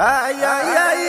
Ai, ai, ai.